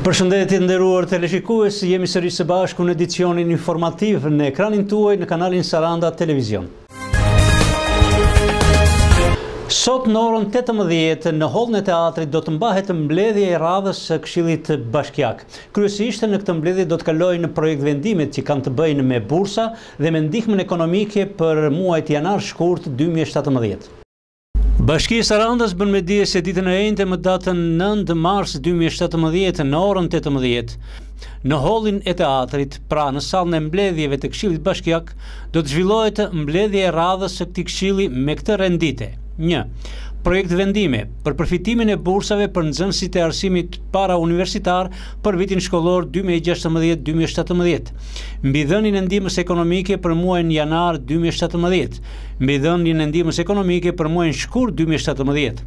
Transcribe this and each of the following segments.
Përshëndetje të nderuar teleshikues, jemi sërish së bashku në edicionin informativ në ekranin tuaj në kanalin Saranda Televizion. Sot në orën 18 në hollin e teatrit do të mbahet mbledhja e radhës së Këshillit Bashkiak. Kryesisht në këtë mbledhje do të kalojnë projektvendimet që kanë të bëjnë me bursa dhe me ndihmën ekonomike për muajt janar-shkurt 2017. Bashkia e Sarandës bën me dije se ditën e enjte më datën nëntë mars dy mijë e shtatëmbëdhjetë në orën tetëmbëdhjetë, në hollin e teatrit, pra në sallën e mbledhjeve të Këshillit Bashkiak, do të zhvillohet mbledhja e radhës së këtij këshilli me këtë rend dite, një. Projektvendime për përfitimin e bursave për nxënësit e arsimit parauniversitar për vitin shkollor dy mijë e gjashtëmbëdhjetë dy mijë e shtatëmbëdhjetë, mbi dhënien e ndihmës ekonomike për muajin janar dy mijë e shtatëmbëdhjetë, mbi dhënien e ndihmës ekonomike për muajin shkurt dy mijë e shtatëmbëdhjetë.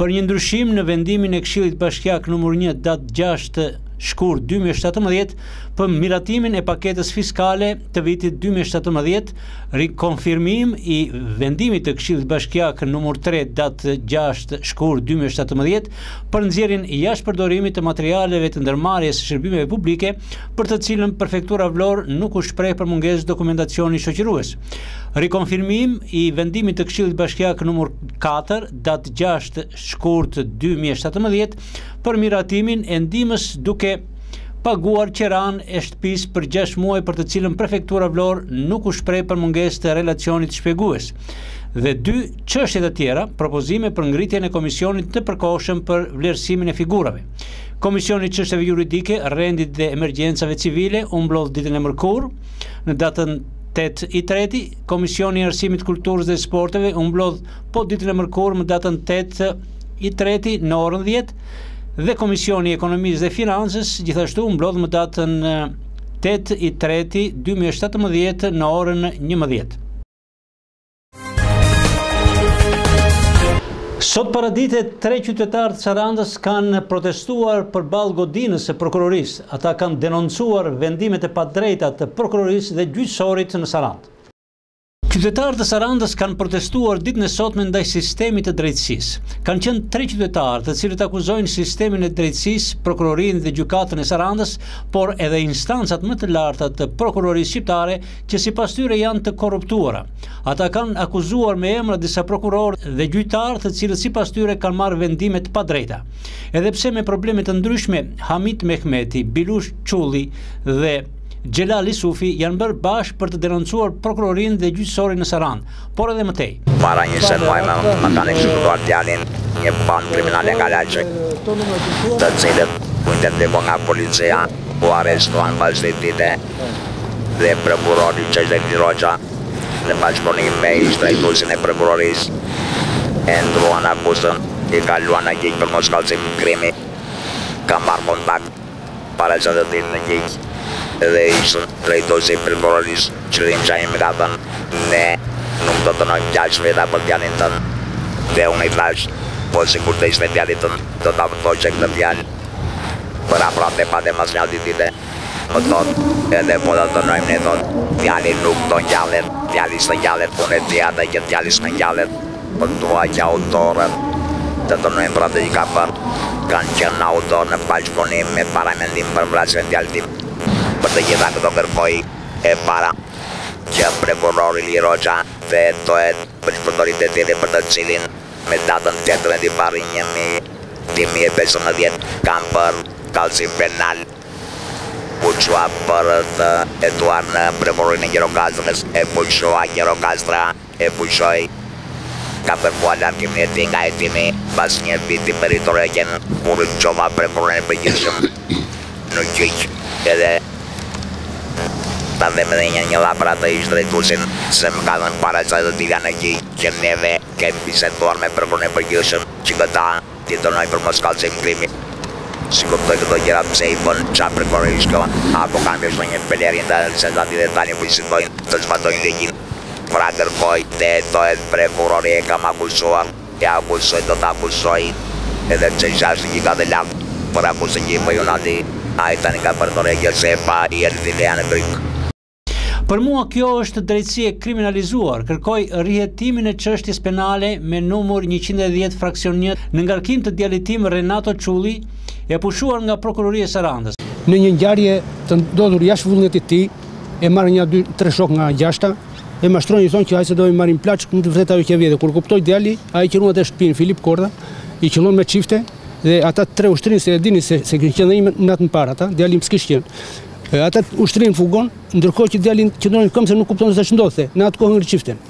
Për një ndryshim në vendimin e Këshillit Bashkiak numër një datë gjashtë shkurt dy mijë e shtatëmbëdhjetë për miratimin e paketës fiskale të vitit dy mijë e shtatëmbëdhjetë, rikonfirmim i vendimit të Këshillit Bashkiak numër tre datë gjashtë shkurt dy mijë e shtatëmbëdhjetë për nxjerrjen jashtë përdorimit të materialeve të ndërmarrjes së shërbimeve publike, për të cilën Prefektura Vlorë nuk u shpreh për mungesë dokumentacioni shoqërues. Rikonfirmim i vendimit të Këshillit Bashkiak numër 4 datë 6 shkurt 2017 për miratimin e ndihmës duke paguar qiranë e shtëpisë për 6 muaj për të cilën prefektura Vlorë nuk u shpreh për mungesë të relacionit shpjegues dhe dy çështje të tjera, propozime për ngritjen e komisionit të përkohshëm për vlerësimin e figurave. Komisioni i Çështjeve Juridike, Rendit dhe Emergjencave Civile u mblodh ditën e mërkurë në datën Tetë i treti, Komisioni i Arsimit, Kulturës dhe Sporteve u mblodh po ditën e mërkurë më datën tetë i treti në orën 10 dhe Komisioni i Ekonomisë dhe Financës gjithashtu u mblodh më datën tetë i treti 2017 në orën 11. Sot paradite, tre qytetarë të Sarandës kanë protestuar përballë godinës së prokurorisë. Ata kanë denoncuar vendimet e padrejta të prokurorisë dhe gjyqësorit në Sarandë. Qytetarë të Sarandës kanë protestuar ditën e sotme ndaj sistemit të drejtësisë. Kanë qenë tre qytetarë të cilët akuzojnë sistemin e drejtësisë, prokurorinë dhe gjykatën e Sarandës, por edhe instancat më të larta të prokurorisë shqiptare që sipas tyre janë të korruptuara. Ata kanë akuzuar me emra disa prokurorë dhe gjyqtarë të cilët sipas tyre kanë marrë vendime të padrejta. Edhe pse me probleme të ndryshme, Hamit Mehmeti, Bilush Çulli dhe Xhelal Isufi janë bërë bashkë për të denoncuar prokurorinë dhe gjyqësorin në Sarandë. por edhe më tej. Para njëzet muajve më kanë ekzekutuar djalin një bandë kriminale nga Laçi, të cilët u identifikuan nga policia, u arrestuan pas dy ditëve, dhe prokurori i çështjes Roqa, në bashkëpunim me ish-drejtuesin e prokurorisë, e ndërruan akuzën, i kaluan në gjyq për moskallëzim krimi, kam marrë kontakt para se të dilte në gjyq dhe ish-drejtuesi i prokurorisë Qëllim Xhaim më ka thënë ne nuk do të na ngjashë veta për djalin tënd dhe unë i thashë po sikur të ishte djali tënd do ta kuptoje këtë fjalë bëra prapë vajtëm pas nja dy ditë më thotë edhe po ta dënojmë ne thotë djali nuk do ngjallet djali s'të ngjallet unë e di atë që djali s'të ngjallet Po dua që autorët të dënohen pra të gjithë, po kanë qenë autorë në bashkëpunim me paramendim për vrasjen e djalit tim. Për të gjitha këto kërkoj e para që prokurori Lij Roqa të hetohet për shpërdorim detyre për të cilin me datën tetëmbëdhjetë i pari një mijë dy mijë e pesëmbëdhjetë kam bërë kallëzim penal u çua për të hetuar në Prokurorinë e Gjirokastrës e pushoi Gjirokastra. e pushoi kam kërkuar largimin e tij nga hetimi pas një viti me ritorekjen kur e çova prokurorin e përgjithshëm në gjyq edhe ta them edhe një llaf për atë ish drejtuesin se më ka thënë para se të dilja në gjyq që neve kemi biseduar me prokurorin e përgjithshëm që këta t'i dënojmë për moskallëzim krimi. S'i kuptoj këto gjëra pse i bën ça prokurorie është kjo apo kanë veshur një pelerinë dhe se ta di dhe tani po hezitojnë të zbatojnë ligjin pra kërkoj të hetohet prokurori e kam akuzuar e akuzoj do ta akuzoj edhe pse është në Gjykatën e Lartë për akuzën që i bëj unë atij ai tani ka bërë korregjë se e pa Erdilean e Grykë. Për mua kjo është drejtësi e kriminalizuar, kërkoj rihetimin e çështjes penale me numur 110 fraksion 1 në ngarkim të djalit tim Renato Çulli, e pushuar nga prokuroria e Sarandës. Në një ngjarje të ndodhur jashtë vullnetit të tij, e marrën nja dy tre shokë nga Gjashta, e mashtrojnë i thonë që hajde se do i marrim plaçkat, në të vërtetë ajo qe vjedhje. Kur kuptoi djali, ai që ruante shtëpinë Filip Korda, i qëllon me çifte dhe ata tre u shtrinë se e dinin se se kanë qenë një natë më para ata, djali s'kish qenë. E ata u futën fugon, ndërkohë që djali qëndron në këmbë se nuk kupton se ç'ndodhte. Në atë kohë ngri çiftin.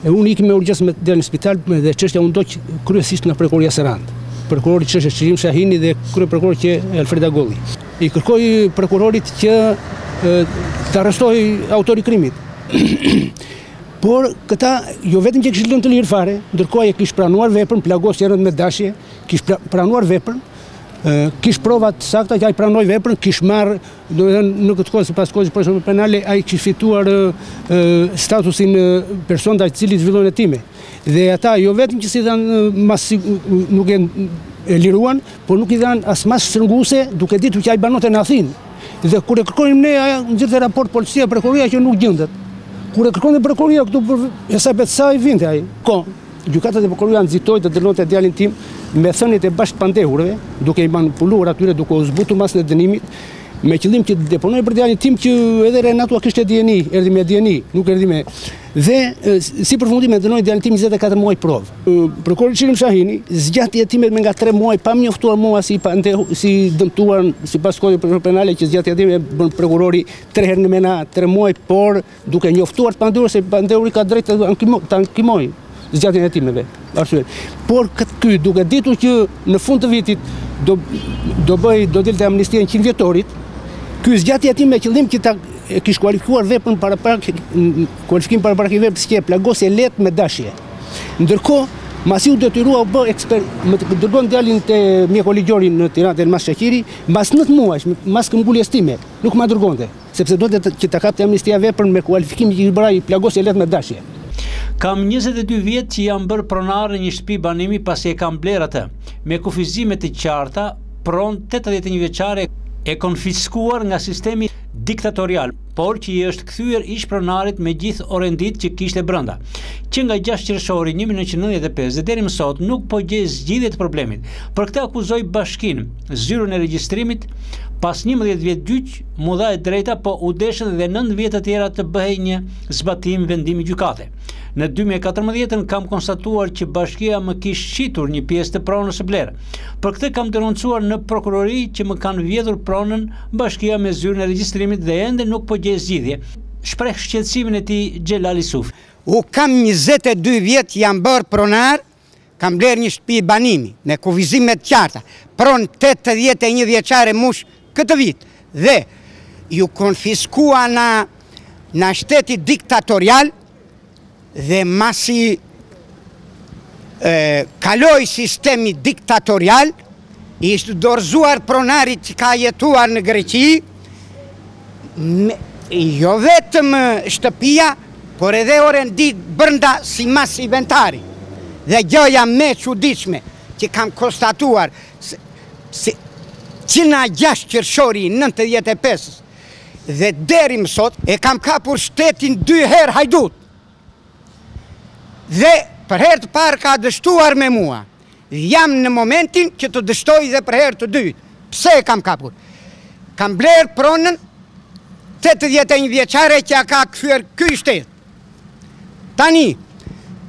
E unë ikim me urgjensë me djalin në spital dhe çështja u ndoq kryesisht nga prokuroria Sarandë. Prokurori çështjes Çlirim Shahini dhe kryeprokurori qe Alfred Golli. I kërkoj prokurorit që të arrestohej autori i krimit. Por këta jo vetëm që e kishin lënë të lirë fare, ndërkohë e kish pranuar veprën, plagosje e rëndë me dashje, kish pranuar veprën, Kish prova të sakta që ai pranoi veprën, kish marrë, do të thënë në këtë kohë sipas kodit procedurës penale ai kish fituar statusin person ndaj të cilit zhvillohen hetime. Dhe ata jo vetëm që s'i dhanë masë nuk e, e liruan, por nuk i dhanë as masë shtrënguese, duke ditur që ai banonte në Athinë. Dhe kur e kërkonim ne, ajo nxirrte raport policia, prokuroria që nuk gjendet. Kur e kërkonte prokuroria këtu për hesapet e saj vinte ai. Ko, Gjykata të prokuroria nxitoi të dënonte djalin tim me thëniet e bashkëpandehurve, duke i manipuluar atyre duke u zbutur masën e dënimit, me qëllim që të deponojnë për djalin tim që edhe Renatua kishte dijeni, erdhi me dijeni, nuk erdhi me. Dhe si përfundim e dënoi djalin tim 24 muaj provë. Prokurori Çlirim Shahini zgjati hetimet me nga 3 muaj pa më njoftuar mua si pandehu, si dëmtuar sipas kodit penale që zgjatje hetimesh bën prokurori 3 herë me nga 3 muaj, por duke njoftuar të pandehurin se i pandehuri ka të drejtë të ankimojë zgjatjen e hetimeve, arsye. Por këtë ky duke ditur që në fund të vitit do do bëhej do dilte amnistia e 100 vjetorit, ky zgjati hetimet me qëllim që ta kish kualifikuar veprën para para kualifikim para para veprës që plagosje e lehtë me dashje. Ndërkohë, masi u detyrua u bë ekspert, më të dërgon djalin te mjeku ligjor në Tiranë, Elmas Shaqiri, mbas 9 muajsh, mbas këmbguljes time, nuk ma dërgonte. Sepse donte që ta kapte amnistia veprën me kualifikimin që i bëri ai plagosje e lehtë me dashje. Kam njëzet e dy vjet që jam bërë pronar në një shtëpi banimi pasi e kam blerë atë, me kufizime të qarta, pronë tetëdhjetë e një vjeçare e konfiskuar nga sistemi diktatorial, por që i është kthyer ish-pronarit me gjithë orenditë që kishte brenda. Që nga gjashtë qershori një mijë e nëntëqind e nëntëdhjetë e pesë dhe deri më sot nuk po gjej zgjidhje të problemit. Për këtë akuzoj bashkinë, zyrën e regjistrimit, pas njëmbëdhjetë vjet gjyq, m'u dha e drejta, po u deshën dhe nëntë vjet të tjera të bëhej një zbatim vendimi gjykate. Në 2014-ën kam konstatuar që bashkia më kish shitur një pjesë të pronës së blerë. Për këtë kam denoncuar në prokurori që më kanë vjedhur pronën bashkia me zyrën e regjistrimit dhe ende nuk po gjej zgjidhje. Shpreh shqetësimin e tij Xhelal Isufi. U kam 22 vjet jam bërë pronar Kam blerë një shtëpi banimi me kufizime të qarta, pronë 81 vjeçare mush këtë vit dhe iu konfiskua na na shteti diktatorial dhe masi e, kaloi sistemi diktatorial, Ishte dorëzuar pronarit që ka jetuar në Greqi, jo vetëm shtëpia, por edhe orenditë brënda simbas inventarit. Dhe gjëja më e çuditshme që kam konstatuar se që nga 6 qershori 95 dhe deri më sot e kam kapur shtetin 2 herë hajdut dhe për herë të parë ka dështuar me mua Jam në momentin që të dështojë dhe për herë të dytë. Pse e kam kapur? Kam blerë pronën 81 vjeçare që e ka kthyer ky shtet. Tani,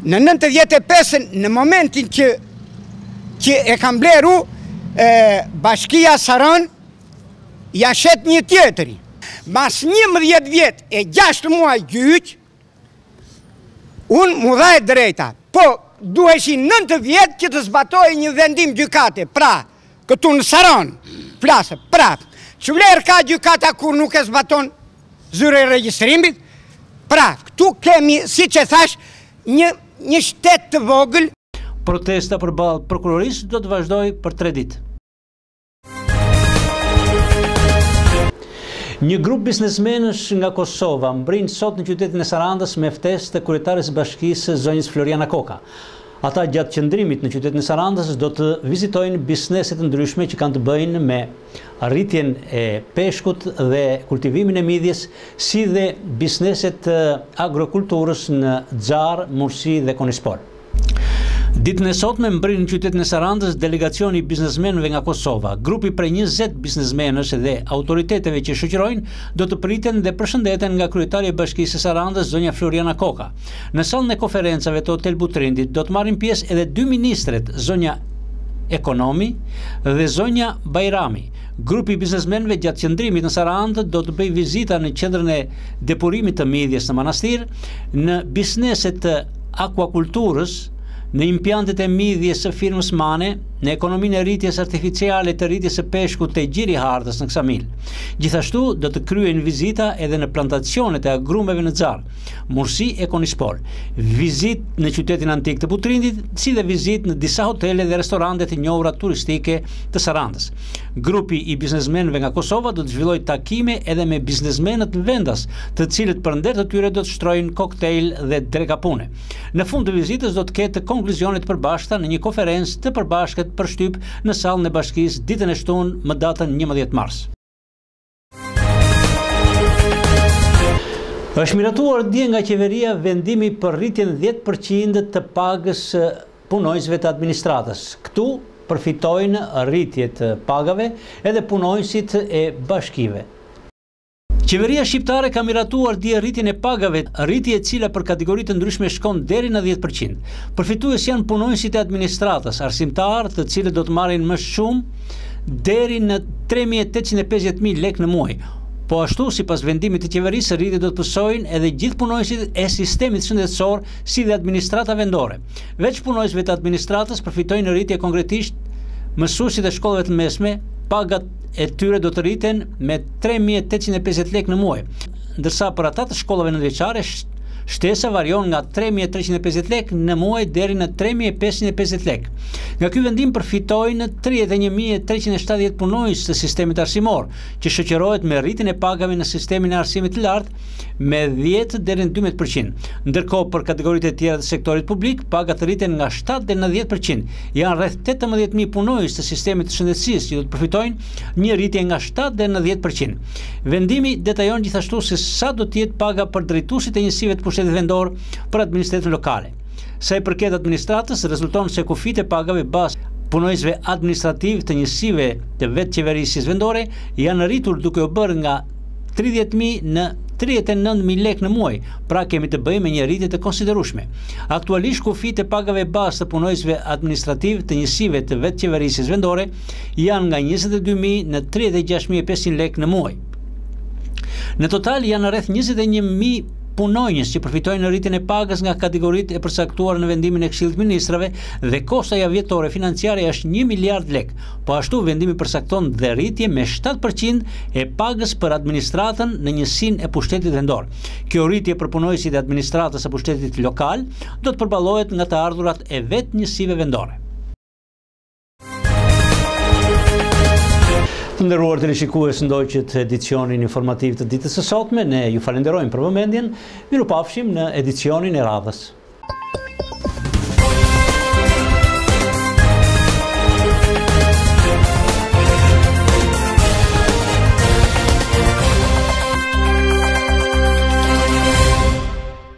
në 95 në momentin që që e kam blerë, bashkia Sarandë, ia shet një tjetri. Mas njëmbëdhjetë vjet e gjashtë muaj gjyq, Unë m'u dha e drejta, po duheshin nëntë vjet që të zbatohej një vendim gjykate, pra, këtu në Sarandë, flas, pra, ç'vlerë ka gjykata kur nuk e zbaton zyra e regjistrimit, pra, këtu kemi, siç e thashë, një, një shtet të vogël. Protesta përballë prokurorisë do të vazhdojë për tre ditë. Një grup biznesmenësh nga Kosova mbërrin sot në qytetin e Sarandës me ftesë të kryetares së bashkisë zonjës Floriana Koka. Ata gjatë qëndrimit në qytetin e Sarandës do të vizitojnë biznese të ndryshme që kanë të bëjnë me rritjen e peshkut dhe kultivimin e midhjes, si dhe biznese të agrokulturës në Xarrë, Mursi dhe Konispol. Ditën e sotme mbërrin në qytetin e Sarandës delegacioni i biznesmenëve nga Kosova. Grupi prej 20 biznesmenësh dhe autoriteteve që shoqërojnë do të priten dhe përshëndeten nga kryetarja e Bashkisë së Sarandës, zonja Floriana Koka. Në sallën e konferencave të Hotel Butrintit do të marrin pjesë edhe dy ministret, zonja Ekonomi dhe zonja Bajrami. Grupi i biznesmenëve gjatë qëndrimit në Sarandë do të bëjë vizita në qendrën e depurimit të midhjes në Manastir, në bizneset të akuakulturës në impiantet e midhjes së firmës Mane në ekonominë e rritjes artificiale të rritjes së peshkut te Gjiri i Hartës në Ksamil. Gjithashtu do të kryejnë vizita edhe në plantacionet e agrumeve në Xarrë, Mursi e Konispol, vizitë në qytetin antik të Butrintit, si dhe vizitë në disa hotele dhe restorante të njohura turistike të Sarandës. Grupi i biznesmenëve nga Kosova do të zhvillojë takime edhe me biznesmenët vendas, të cilët për nder të tyre do të shtrojnë koktejl dhe dreka pune. Në fund të vizitës do të ketë konkluzione të përbashkëta në një konferencë të përbashkët për shtyp në sallën e Bashkisë ditën e shtunë më datën njëmbëdhjetë mars. Është miratuar dje nga qeveria vendimi për rritjen 10% të pagës së punonjësve të administratës. Këtu përfitojnë rritje të pagave edhe punonjësit e bashkive. Qeveria shqiptare ka miratuar dje rritjen e pagave, rritje e cila për kategori të ndryshme shkon deri në 10%. Përfitues janë punonjësit e administratës, arsimtarë, të cilët do të marrin më shumë deri në 3.850.000 lekë në muaj. Po ashtu, sipas vendimit të qeverisë, rritje do të pësojnë edhe gjithë punonjësit e sistemit shëndetësor si dhe administrata vendore. Veç punonjësve të administratës përfitojnë rritje konkretisht mësuesit e shkollave të mesme, pagat e tyre do të rriten me 3.850 lekë në muaj, ndërsa për ata të shkollave nëntëvjeçare Shtesa varion nga 3.350 lekë në muaj deri në 3.550 lekë. Nga ky vendim përfitojnë 31.370 punonjës të sistemit arsimor, që shoqërohet me rritjen e pagave në sistemin e arsimit të lartë me 10 deri në 12%. Ndërkohë për kategoritë e tjera të sektorit publik, pagat rriten nga 7 deri në 10%. Janë rreth 18.000 punonjës të sistemit të shëndetësisë që do të përfitojnë një rritje nga 7 deri në 10%. Vendimi detajon gjithashtu se sa do të jetë paga për drejtuesit e njësive të pushtetit vendor për administratën lokale. Sa i përket administratës, rezulton se kufijtë e pagave bazë punonjësve administrativë të njësive të vetëqeverisjes vendore janë rritur duke u bërë nga 30.000 në 39.000 lekë në muaj, pra kemi të bëjmë me një rritje të konsiderueshme. Aktualisht kufijtë e pagave bazë të punonjësve administrativë të njësive të vetëqeverisjes vendore janë nga njëzet e dy mijë në tridhjetë e gjashtë mijë e pesëqind lekë në muaj. Në total janë rreth njëzet e një mijë punonjës që përfitojnë në rritjen e pagës nga kategoritë e përcaktuara në vendimin e Këshillit të Ministrave dhe kostoja vjetore financiare është një miliard lekë. Po ashtu, vendimi përcakton dhe rritje me shtatë për qind e pagës për administratën në njësinë e pushtetit vendor. Kjo rritje për punonjësit e administratës së pushtetit lokal do të përballohet nga të ardhurat e vetë njësive vendore. Të nderuar teleshikues, ndoqët edicionin informativ të ditës së sotme, ne ju falënderojmë për vëmendjen. Mirupafshim në edicionin e radhës.